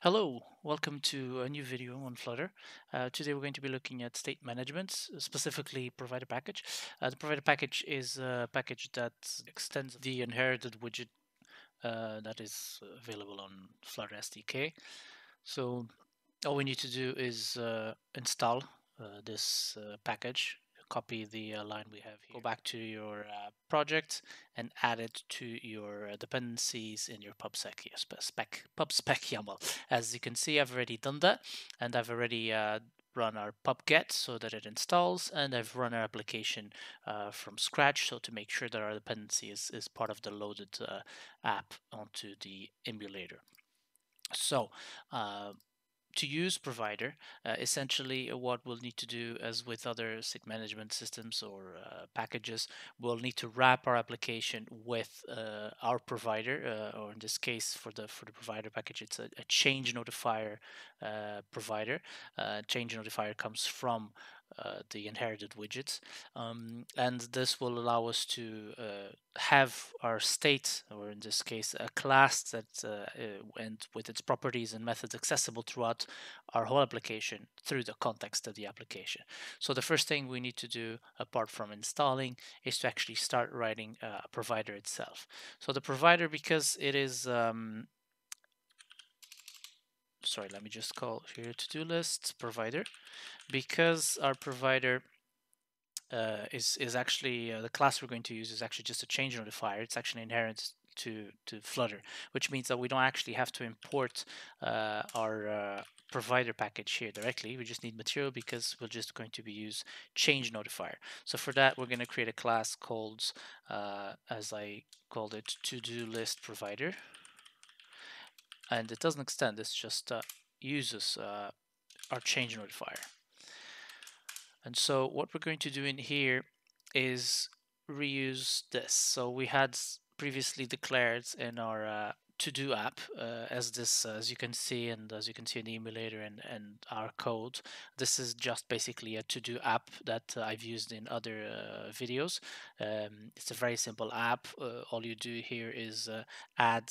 Hello, welcome to a new video on Flutter. Uh, today we're going to be looking at state management, specifically provider package. Uh, the provider package is a package that extends the inherited widget uh, that is available on Flutter SDK. So all we need to do is uh, install uh, this uh, package copy the uh, line we have here. Go back to your uh, project and add it to your uh, dependencies in your pubspec spec pubspec YAML. As you can see, I've already done that, and I've already uh, run our pubget so that it installs, and I've run our application uh, from scratch so to make sure that our dependency is, is part of the loaded uh, app onto the emulator. So to use provider, uh, essentially uh, what we'll need to do as with other state management systems or uh, packages, we'll need to wrap our application with uh, our provider, uh, or in this case for the for the provider package, it's a, a change notifier uh, provider. change notifier comes from uh, the inherited widgets um, and this will allow us to uh, have our state or in this case a class that uh, uh, and with its properties and methods accessible throughout our whole application through the context of the application. So the first thing we need to do apart from installing is to actually start writing a provider itself. So the provider because it is um, sorry, let me just call here to-do list provider because our provider uh, is is actually uh, the class we're going to use is actually just a change notifier. It's actually inherent to to Flutter, which means that we don't actually have to import uh, our uh, provider package here directly. We just need material because we're just going to be use change notifier. So for that, we're going to create a class called, uh, as I called it, to do list provider and it doesn't extend it's just uh, uses uh, our change notifier. And so what we're going to do in here is reuse this. So we had previously declared in our uh, to-do app uh, as this uh, as you can see and as you can see in the emulator and, and our code this is just basically a to-do app that uh, I've used in other uh, videos. Um, it's a very simple app. Uh, all you do here is uh, add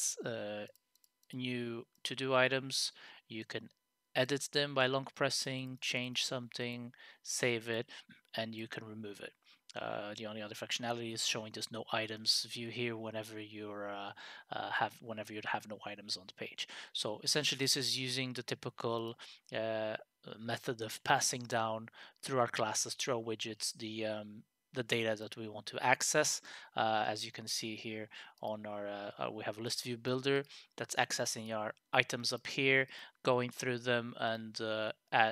new to-do items. You can edit them by long pressing, change something, save it, and you can remove it. Uh, the only other functionality is showing just no items view here whenever you're uh, uh, have whenever you have no items on the page. So essentially, this is using the typical uh, method of passing down through our classes, through our widgets, the um, the data that we want to access. Uh, as you can see here on our, uh, uh, we have a list view builder that's accessing our items up here, going through them and uh,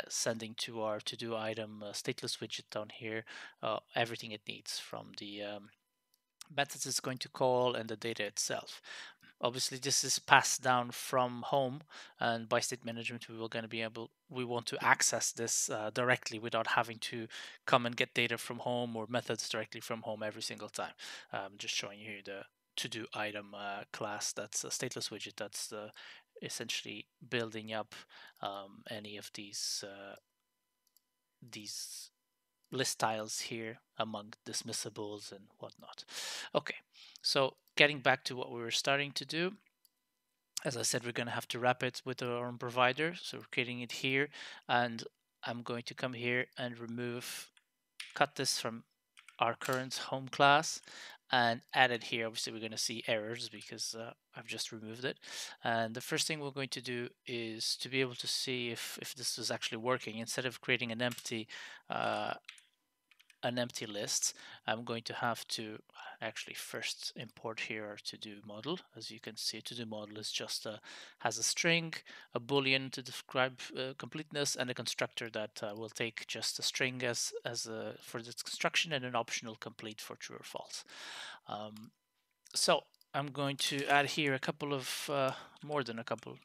sending to our to-do item uh, stateless widget down here, uh, everything it needs from the um, methods it's going to call and the data itself. Obviously, this is passed down from home, and by state management, we were going to be able, we want to access this uh, directly without having to come and get data from home or methods directly from home every single time. Um, just showing you the to-do item uh, class that's a stateless widget that's uh, essentially building up um, any of these uh, these list tiles here among dismissibles and whatnot. Okay, so getting back to what we were starting to do, as I said, we're going to have to wrap it with our own provider. So we're creating it here, and I'm going to come here and remove, cut this from our current home class and add it here. Obviously, we're going to see errors because uh, I've just removed it. And the first thing we're going to do is to be able to see if, if this is actually working. Instead of creating an empty uh, an empty list, I'm going to have to actually first import here our to-do model. As you can see, to-do model is just a, has a string, a boolean to describe uh, completeness, and a constructor that uh, will take just a string as as a, for this construction and an optional complete for true or false. Um, so I'm going to add here a couple of uh, more than a couple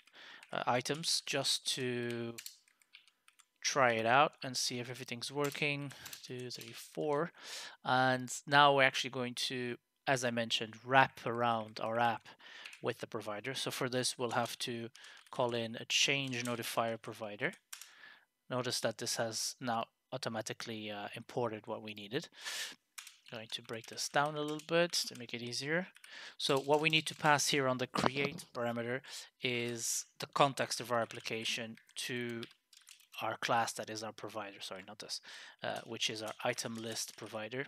uh, items just to try it out and see if everything's working. Two, three, four. And now we're actually going to, as I mentioned, wrap around our app with the provider. So for this, we'll have to call in a change notifier provider. Notice that this has now automatically uh, imported what we needed. I'm going to break this down a little bit to make it easier. So what we need to pass here on the create parameter is the context of our application to our class that is our provider, sorry, not this, uh, which is our item list provider.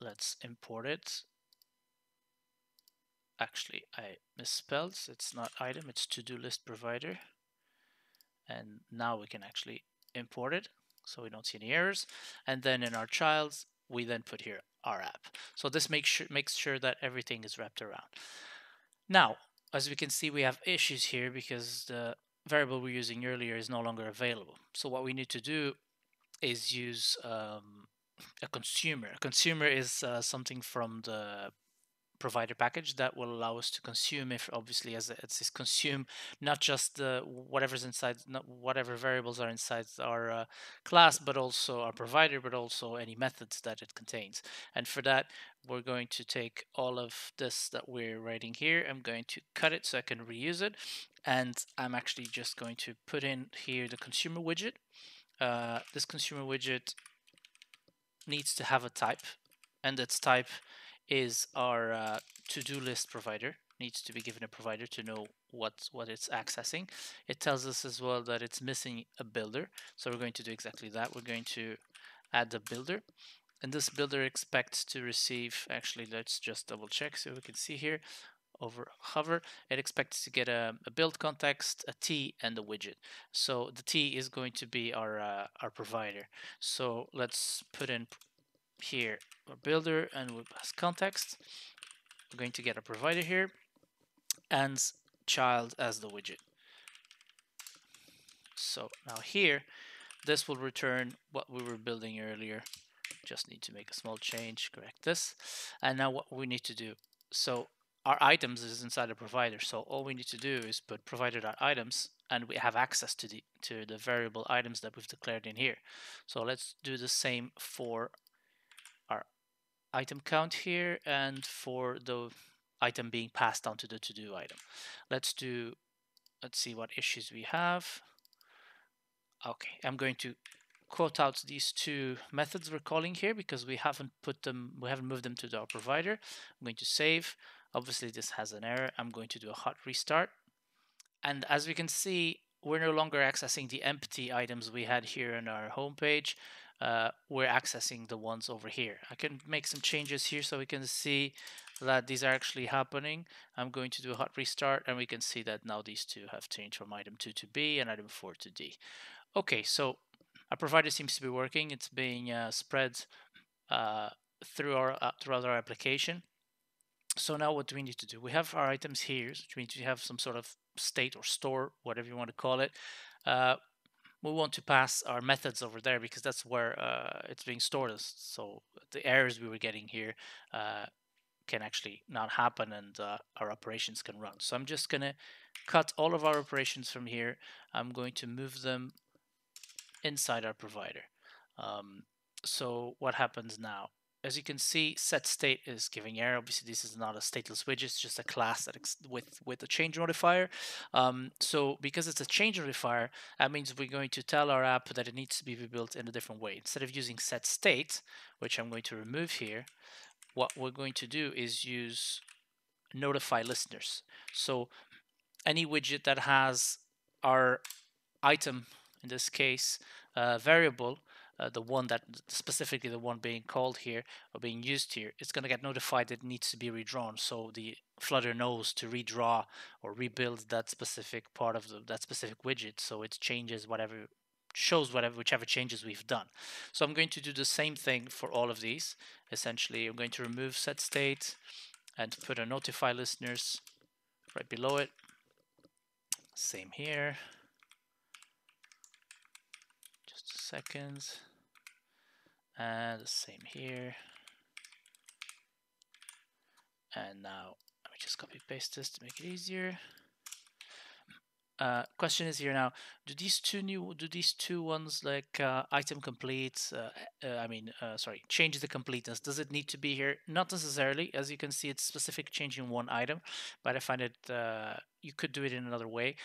Let's import it. Actually, I misspelled. It's not item, it's to-do list provider. And now we can actually import it so we don't see any errors. And then in our childs, we then put here our app. So this makes sure, makes sure that everything is wrapped around. Now, as we can see, we have issues here because the variable we're using earlier is no longer available. So what we need to do is use um, a consumer. A consumer is uh, something from the provider package that will allow us to consume if obviously as it says consume not just the whatever's inside not whatever variables are inside our uh, class but also our provider but also any methods that it contains. And for that we're going to take all of this that we're writing here. I'm going to cut it so I can reuse it. And I'm actually just going to put in here the consumer widget. Uh, this consumer widget needs to have a type and its type is our uh, to-do list provider needs to be given a provider to know what what it's accessing. It tells us as well that it's missing a builder. So we're going to do exactly that. We're going to add the builder. And this builder expects to receive, actually, let's just double check so we can see here over hover, it expects to get a, a, build context, a T, and a widget. So the T is going to be our uh, our provider. So let's put in here our builder and we'll pass context. We're going to get a provider here and child as the widget. So now here, this will return what we were building earlier. Just need to make a small change, correct this. And now what we need to do. So our items is inside the provider. So all we need to do is put provider.items and we have access to the to the variable items that we've declared in here. So let's do the same for item count here and for the item being passed on to the to-do item. Let's do, let's see what issues we have. Okay, I'm going to quote out these two methods we're calling here because we haven't put them, we haven't moved them to our provider. I'm going to save. Obviously this has an error. I'm going to do a hot restart. And as we can see, we're no longer accessing the empty items we had here on our home page uh, we're accessing the ones over here. I can make some changes here so we can see that these are actually happening. I'm going to do a hot restart and we can see that now these two have changed from item 2 to B and item 4 to D. Okay, so our provider seems to be working. It's being uh, spread uh, through our uh, throughout our application. So now what do we need to do? We have our items here, which means we have some sort of state or store, whatever you want to call it. We want to pass our methods over there because that's where uh, it's being stored. So the errors we were getting here uh, can actually not happen and uh, our operations can run. So I'm just going to cut all of our operations from here. I'm going to move them inside our provider. Um, so what happens now? As you can see, set state is giving error. Obviously, this is not a stateless widget; it's just a class that with with a change notifier. Um, so because it's a change notifier, that means we're going to tell our app that it needs to be rebuilt in a different way. Instead of using set state, which I'm going to remove here, what we're going to do is use notify listeners. So any widget that has our item, in this case, uh, variable uh, the one that specifically the one being called here or being used here, it's going to get notified that it needs to be redrawn. So the Flutter knows to redraw or rebuild that specific part of the, that specific widget. So it changes whatever shows whatever whichever changes we've done. So I'm going to do the same thing for all of these. Essentially, I'm going to remove set state and put a notify listeners right below it. Same here. Just a second and the same here. And now let me just copy paste this to make it easier. Uh, question is here now do these two new do these two ones like uh, item complete uh, uh I mean uh, sorry change the completeness? Does it need to be here? Not necessarily. As you can see it's specific changing one item but I find it uh, you could do it in another way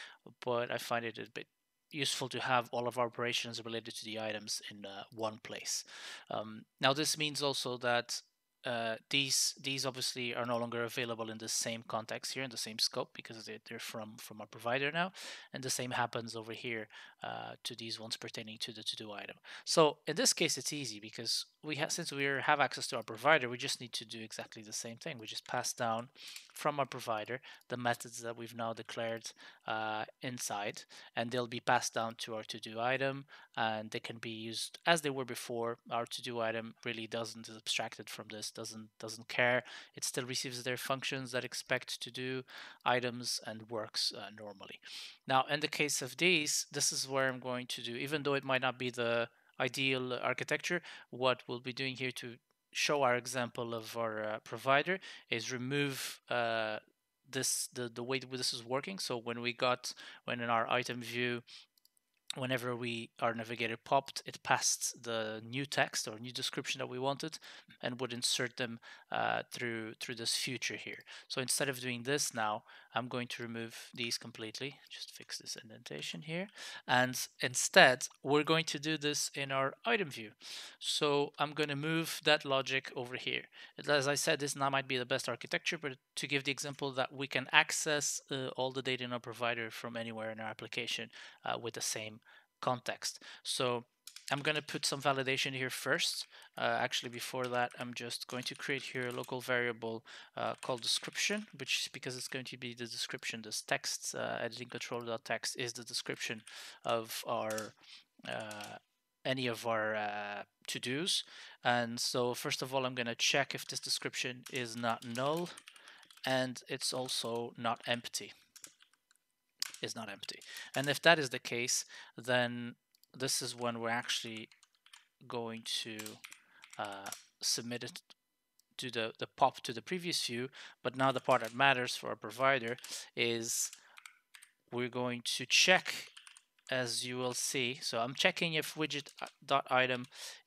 but I find it a bit useful to have all of our operations related to the items in uh, one place. Um, now this means also that uh, these these obviously are no longer available in the same context here in the same scope because they, are from from our provider now. And the same happens over here uh, to these ones pertaining to the to-do item. So in this case it's easy because we have since we have access to our provider we just need to do exactly the same thing. We just pass down from our provider the methods that we've now declared uh, inside and they'll be passed down to our to-do item and they can be used as they were before. Our to-do item really doesn't is abstracted from this doesn't doesn't care. It still receives their functions that expect to do items and works uh, normally. Now, in the case of these, this is where I'm going to do, even though it might not be the ideal architecture, what we'll be doing here to show our example of our uh, provider is remove uh, this the, the way this is working. So when we got, when in our item view, whenever we our navigator popped, it passed the new text or new description that we wanted and would insert them uh, through through this future here. So instead of doing this now, I'm going to remove these completely, just fix this indentation here. And instead, we're going to do this in our item view. So I'm going to move that logic over here. As I said, this now might be the best architecture, but to give the example that we can access uh, all the data in our provider from anywhere in our application uh, with the same context. So I'm going to put some validation here first. Uh, actually, before that, I'm just going to create here a local variable uh, called description, which is because it's going to be the description, this text uh, editing controller.text is the description of our uh, any of our uh, to-dos. And so first of all, I'm going to check if this description is not null and it's also not empty is not empty. And if that is the case, then this is when we're actually going to uh, submit it to the, the pop to the previous view. But now the part that matters for our provider is we're going to check as you will see. So I'm checking if widget uh,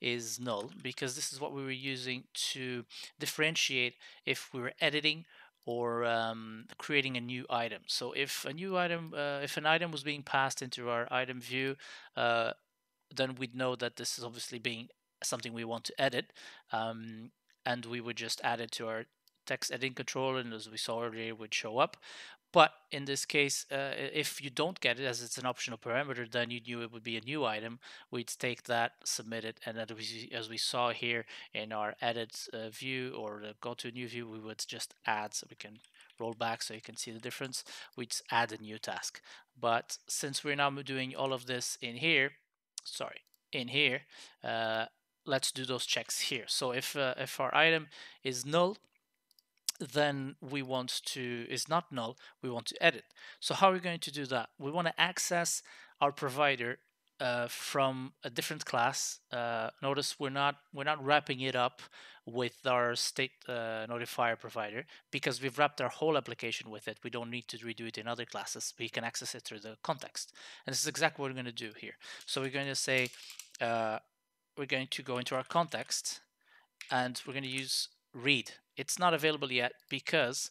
is null because this is what we were using to differentiate if we were editing or um, creating a new item. So if a new item, uh, if an item was being passed into our item view, uh, then we'd know that this is obviously being something we want to edit, um, and we would just add it to our text editing controller, and as we saw earlier, would show up. But in this case, uh, if you don't get it as it's an optional parameter, then you knew it would be a new item. We'd take that, submit it, and then as we saw here in our edit uh, view or go to a new view, we would just add so we can roll back so you can see the difference. We'd add a new task. But since we're now doing all of this in here, sorry, in here, uh, let's do those checks here. So if uh, if our item is null, then we want to is not null we want to edit. So how are we going to do that? We want to access our provider uh, from a different class. Uh, notice we're not we're not wrapping it up with our state uh, notifier provider because we've wrapped our whole application with it. We don't need to redo it in other classes. We can access it through the context. And this is exactly what we're going to do here. So we're going to say uh, we're going to go into our context and we're going to use read. It's not available yet because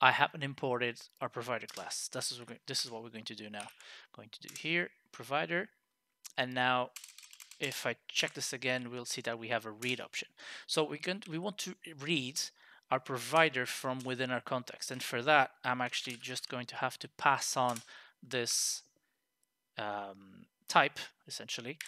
I haven't imported our provider class. This is, this is what we're going to do now. going to do here, provider, and now if I check this again, we'll see that we have a read option. So we can we want to read our provider from within our context. And for that, I'm actually just going to have to pass on this um, type, essentially,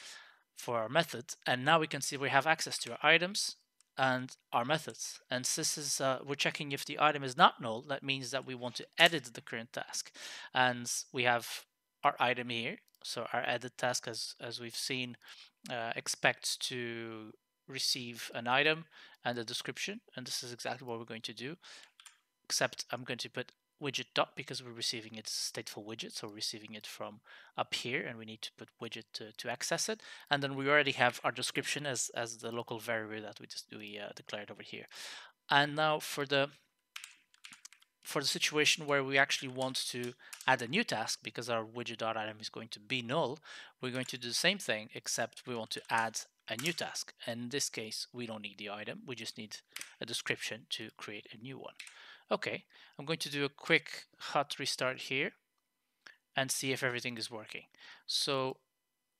for our method. And now we can see we have access to our items, and our methods. And this is, uh, we're checking if the item is not null, that means that we want to edit the current task. And we have our item here. So our edit task, as, as we've seen, uh, expects to receive an item and a description. And this is exactly what we're going to do, except I'm going to put widget dot because we're receiving its stateful widget so we're receiving it from up here and we need to put widget to, to access it. And then we already have our description as as the local variable that we just we uh, declared over here. And now for the for the situation where we actually want to add a new task because our widget dot item is going to be null we're going to do the same thing except we want to add a new task. And in this case we don't need the item we just need a description to create a new one Okay, I'm going to do a quick hot restart here. and see if everything is working. So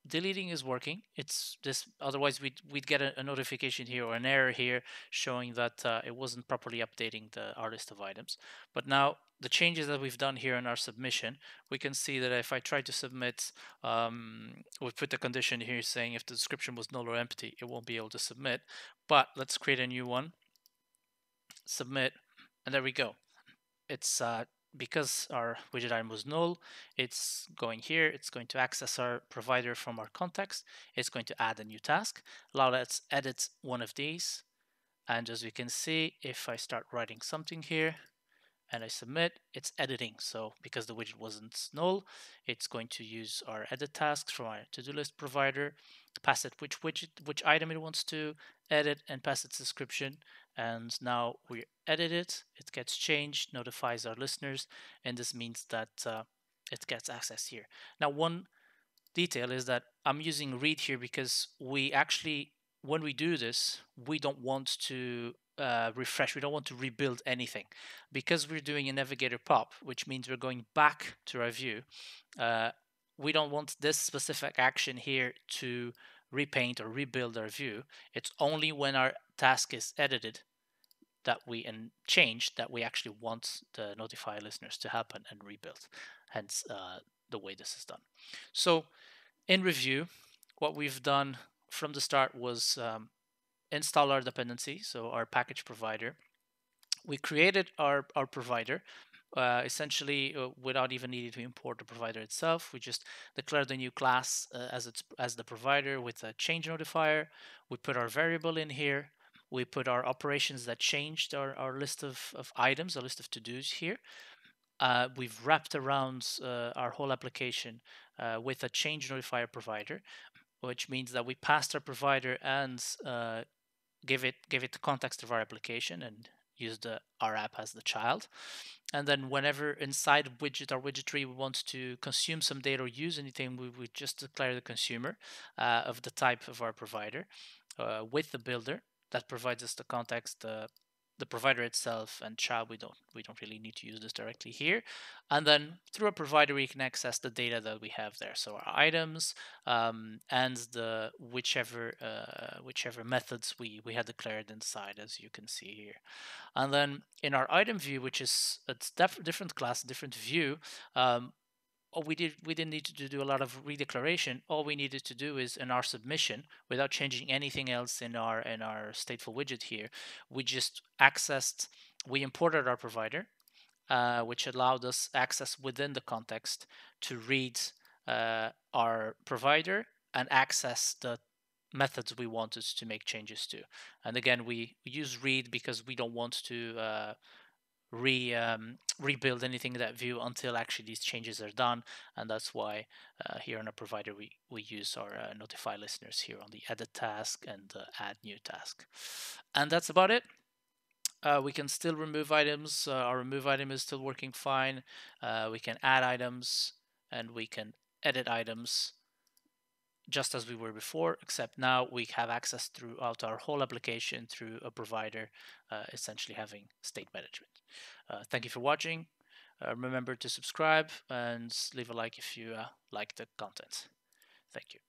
deleting is working. It's this. Otherwise, we'd we'd get a, a notification here or an error here showing that uh, it wasn't properly updating the our list of items. But now the changes that we've done here in our submission, we can see that if I try to submit, um, we put the condition here saying if the description was null or empty, it won't be able to submit. But let's create a new one, submit, and there we go. It's uh, because our widget item was null, it's going here, it's going to access our provider from our context, it's going to add a new task. Now let's edit one of these. And as we can see, if I start writing something here, and I submit, it's editing. So because the widget wasn't null, it's going to use our edit tasks from our to-do list provider, pass it which widget, which item it wants to edit, and pass its description. And now we edit it, it gets changed, notifies our listeners, and this means that uh, it gets access here. Now, one detail is that I'm using read here because we actually, when we do this, we don't want to uh, refresh. We don't want to rebuild anything because we're doing a navigator pop, which means we're going back to our view. Uh, we don't want this specific action here to repaint or rebuild our view. It's only when our task is edited that we and changed that we actually want the notify listeners to happen and rebuild. Hence uh, the way this is done. So in review, what we've done from the start was um, install our dependency, so our package provider. We created our, our provider, uh, essentially uh, without even needing to import the provider itself. We just declared the new class uh, as its as the provider with a change notifier. We put our variable in here. We put our operations that changed our, our list of, of items, a list of to-dos here. Uh, we've wrapped around uh, our whole application uh, with a change notifier provider, which means that we passed our provider and give it give it the context of our application and use the our app as the child. And then whenever inside widget or widget tree we want to consume some data or use anything, we would just declare the consumer uh, of the type of our provider uh, with the builder that provides us the context, the the provider itself and child we don't we don't really need to use this directly here. And then through a provider we can access the data that we have there. So our items um, and the whichever uh, whichever methods we we had declared inside as you can see here. And then in our item view which is a different class different view um, we did we didn't need to do a lot of redeclaration. All we needed to do is in our submission without changing anything else in our in our stateful widget here we just accessed we imported our provider uh, which allowed us access within the context to read uh, our provider and access the methods we wanted to make changes to. And again we, we use read because we don't want to uh, re um, rebuild anything in that view until actually these changes are done and that's why uh, here on a provider we we use our uh, notify listeners here on the edit task and the add new task. And that's about it. Uh, we can still remove items uh, our remove item is still working fine. Uh, we can add items and we can edit items just as we were before, except now we have access throughout our whole application through a provider, uh, essentially having state management. Uh, thank you for watching. Uh, remember to subscribe and leave a like if you uh, like the content. Thank you.